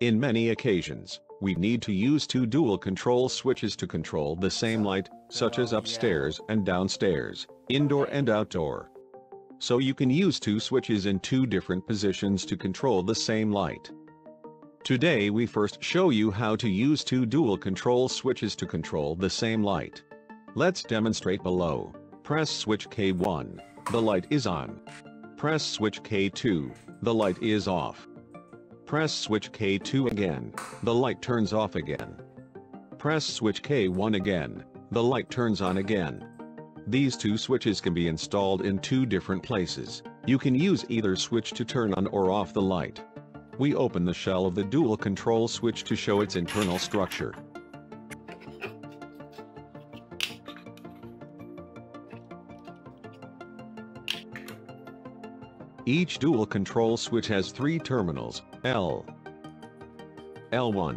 In many occasions, we need to use two dual control switches to control the same light, such as upstairs and downstairs, indoor and outdoor. So you can use two switches in two different positions to control the same light. Today we first show you how to use two dual control switches to control the same light. Let's demonstrate below. Press switch K1, the light is on. Press switch K2, the light is off. Press switch K2 again, the light turns off again. Press switch K1 again, the light turns on again. These two switches can be installed in two different places. You can use either switch to turn on or off the light. We open the shell of the dual control switch to show its internal structure. Each dual control switch has three terminals, L, L1,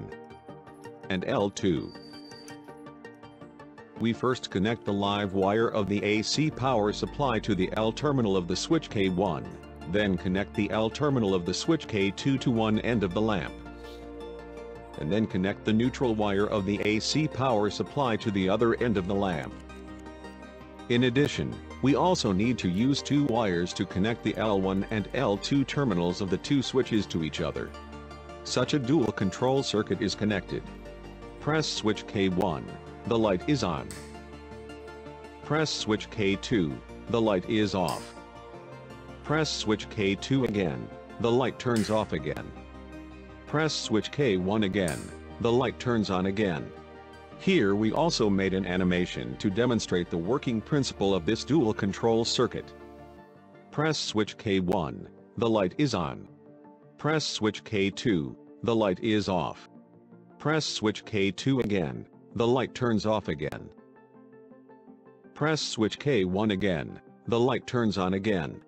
and L2. We first connect the live wire of the AC power supply to the L terminal of the switch K1, then connect the L terminal of the switch K2 to one end of the lamp. And then connect the neutral wire of the AC power supply to the other end of the lamp. In addition, we also need to use two wires to connect the L1 and L2 terminals of the two switches to each other. Such a dual control circuit is connected. Press switch K1, the light is on. Press switch K2, the light is off. Press switch K2 again, the light turns off again. Press switch K1 again, the light turns on again. Here we also made an animation to demonstrate the working principle of this dual control circuit. Press switch K1, the light is on. Press switch K2, the light is off. Press switch K2 again, the light turns off again. Press switch K1 again, the light turns on again.